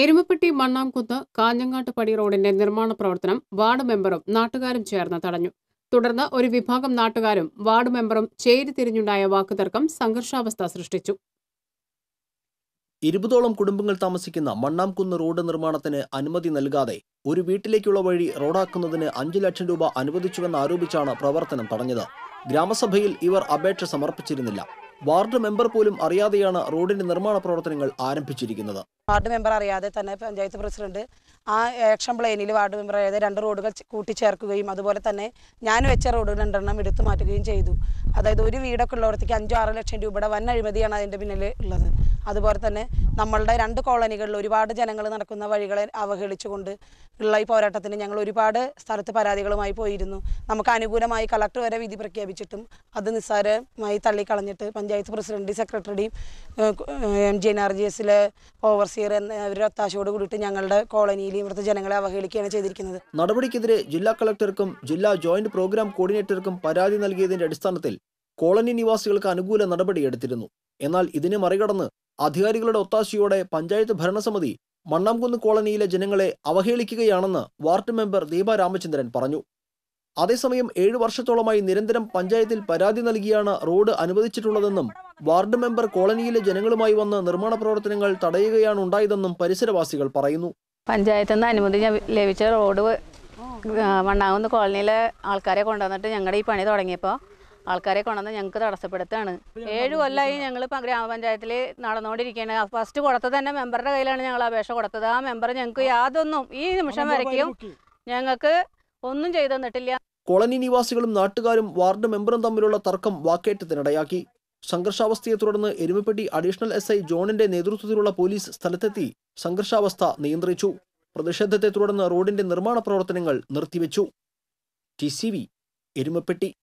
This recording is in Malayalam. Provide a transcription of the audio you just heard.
എരുമപ്പെട്ടി മണ്ണാംകുന്ന് കാഞ്ഞങ്ങാട്ട് പടി റോഡിന്റെ നിർമ്മാണ പ്രവർത്തനം വാർഡ് മെമ്പറും നാട്ടുകാരും ചേർന്ന് തടഞ്ഞു. തുടർന്ന് ഒരു വിഭാഗം നാട്ടുകാരും വാർഡ് മെമ്പറും ചേരി തിരിഞ്ഞുണ്ടായ വാക്കുതർക്കം സംഘർഷാവസ്ഥ സൃഷ്ടിച്ചു. ഇരുപതോളം കുടുംബങ്ങൾ താമസിക്കുന്ന മണ്ണാംകുന്ന് റോഡ് നിർമ്മാണത്തിന് അനുമതി നൽകാതെ ഒരു വീട്ടിലേക്കുള്ള വഴി റോഡാക്കുന്നതിന് അഞ്ചു ലക്ഷം രൂപ അനുവദിച്ചുവെന്ന് ആരോപിച്ചാണ് പ്രവർത്തനം തടഞ്ഞത്. ഗ്രാമസഭയിൽ ഇവർ അപേക്ഷ സമർപ്പിച്ചിരുന്നില്ല. വാർഡ് മെമ്പർ പോലും അറിയാതെയാണ് റോഡിന്റെ നിർമ്മാണ പ്രവർത്തനങ്ങൾ ആരംഭിച്ചിരിക്കുന്നത്. വാർഡ് മെമ്പർ അറിയാതെ തന്നെ പഞ്ചായത്ത് പ്രസിഡന്റ് ആ ആക്ഷൻ പ്ലെയിനിൽ വാർഡ് മെമ്പർ അറിയാതെ രണ്ട് റോഡുകൾ കൂട്ടിച്ചേർക്കുകയും അതുപോലെ തന്നെ ഞാൻ വെച്ച റോഡുകൾ രണ്ടെണ്ണം എടുത്തു മാറ്റുകയും ചെയ്തു. അതായത് ഒരു വീടൊക്കെ ഉള്ളവർക്ക് അഞ്ചോ ആറ് ലക്ഷം രൂപയുടെ വൻ അഴിമതിയാണ് അതിന്റെ പിന്നിൽ ഉള്ളത്. അതുപോലെ തന്നെ നമ്മളുടെ രണ്ട് കോളനികളിൽ ഒരുപാട് ജനങ്ങൾ നടക്കുന്ന വഴികളെ അവഹേളിച്ചുകൊണ്ട് ഉള്ള ഈ പോരാട്ടത്തിന് ഞങ്ങൾ ഒരുപാട് സ്ഥലത്ത് പരാതികളുമായി പോയിരുന്നു. നമുക്ക് അനുകൂലമായി കളക്ടർ വരെ വിധി പ്രഖ്യാപിച്ചിട്ടും അത് നിസ്സാരമായി തള്ളിക്കളഞ്ഞിട്ട് പഞ്ചായത്ത് പ്രസിഡന്റ് സെക്രട്ടറിയും M G N R G എസിലെ ഓവർസിയർ എന്നവരുടെ ഒത്താശയോട് കൂടിയിട്ട് ഞങ്ങളുടെ കോളനിയിൽ ഇവിടുത്തെ ജനങ്ങളെ അവഹേളിക്കുകയാണ് ചെയ്തിരിക്കുന്നത്. നടപടിക്കെതിരെ ജില്ലാ കളക്ടർക്കും ജില്ലാ ജോയിന്റ് പ്രോഗ്രാം കോർഡിനേറ്റർക്കും പരാതി നൽകിയതിന്റെ അടിസ്ഥാനത്തിൽ കോളനി നിവാസികൾക്ക് അനുകൂല നടപടിയെടുത്തിരുന്നു. എന്നാൽ ഇതിനെ മറികടന്ന് അധികാരികളുടെ ഒത്താശയോടെ പഞ്ചായത്ത് ഭരണസമിതി മണ്ണാംകുന്ന് കോളനിയിലെ ജനങ്ങളെ അവഹേളിക്കുകയാണെന്ന് വാർഡ് മെമ്പർ ദീപ രാമചന്ദ്രൻ പറഞ്ഞു. അതേസമയം ഏഴു വർഷത്തോളമായി നിരന്തരം പഞ്ചായത്തിൽ പരാതി നൽകിയാണ് റോഡ് അനുവദിച്ചിട്ടുള്ളതെന്നും വാർഡ് മെമ്പർ കോളനിയിലെ ജനങ്ങളുമായി വന്ന് നിർമ്മാണ പ്രവർത്തനങ്ങൾ തടയുകയാണ് ഉണ്ടായതെന്നും പരിസരവാസികൾ പറയുന്നു. പഞ്ചായത്തിൽ നിന്ന് അനുമതി ലഭിച്ച റോഡ് മണ്ണാകുന്ന കോളനിയിലെ ആൾക്കാരെ കൊണ്ടുവന്നിട്ട് ഞങ്ങളുടെ ഈ പണി തുടങ്ങിയപ്പോൾ ആൾക്കാരെ കൊണ്ടുവന്ന് ഞങ്ങൾക്ക് തടസ്സപ്പെടുത്തുകയാണ്. ഏഴ് കൊല്ലമായി ഞങ്ങൾ ഗ്രാമപഞ്ചായത്തിൽ നടന്നുകൊണ്ടിരിക്കുകയാണ്. ഫസ്റ്റ് കൊടുത്തത് തന്നെ മെമ്പറുടെ കയ്യിലാണ് ഞങ്ങൾ അപേക്ഷ കൊടുത്തത്. ആ മെമ്പർ ഞങ്ങൾക്ക് യാതൊന്നും ഈ നിമിഷം വരയ്ക്കും ഞങ്ങൾക്ക് ഒന്നും ചെയ്തു തന്നിട്ടില്ല. കോളനി നിവാസികളും നാട്ടുകാരും വാർഡ് മെമ്പറും തമ്മിലുള്ള തർക്കം വാക്കേറ്റത്തിനിടയാക്കി. സംഘർഷാവസ്ഥയെ തുടർന്ന് എരുമപ്പെട്ടി അഡീഷണൽ എസ് ഐ ജോണിന്റെ നേതൃത്വത്തിലുള്ള പോലീസ് സ്ഥലത്തെത്തി സംഘർഷാവസ്ഥ നിയന്ത്രിച്ചു. പ്രതിഷേധത്തെ തുടർന്ന് റോഡിന്റെ നിർമ്മാണ പ്രവർത്തനങ്ങൾ നിർത്തിവെച്ചു. T C V Erumapetty.